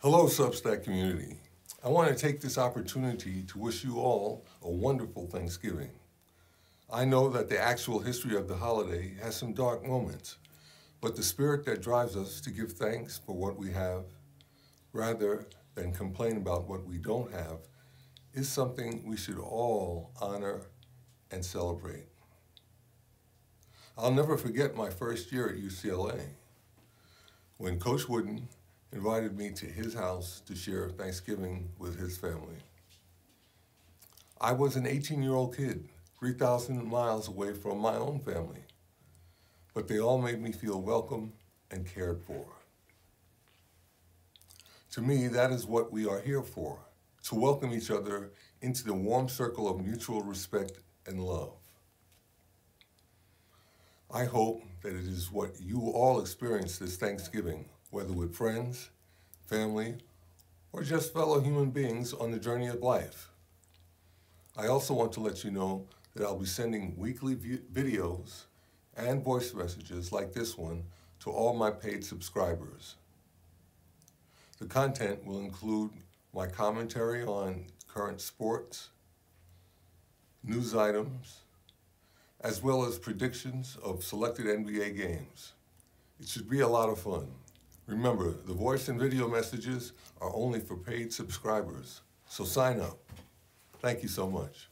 Hello, Substack community. I want to take this opportunity to wish you all a wonderful Thanksgiving. I know that the actual history of the holiday has some dark moments, but the spirit that drives us to give thanks for what we have, rather than complain about what we don't have, is something we should all honor and celebrate. I'll never forget my first year at UCLA when Coach Wooden invited me to his house to share Thanksgiving with his family. I was an 18 year old kid, 3,000 miles away from my own family, but they all made me feel welcome and cared for. To me, that is what we are here for to welcome each other into the warm circle of mutual respect and love. I hope that it is what you all experience this Thanksgiving, whether with friends, family, or just fellow human beings on the journey of life. I also want to let you know that I'll be sending weekly videos and voice messages like this one to all my paid subscribers. The content will include my commentary on current sports, news items, as well as predictions of selected NBA games. It should be a lot of fun. Remember, the voice and video messages are only for paid subscribers, so sign up. Thank you so much.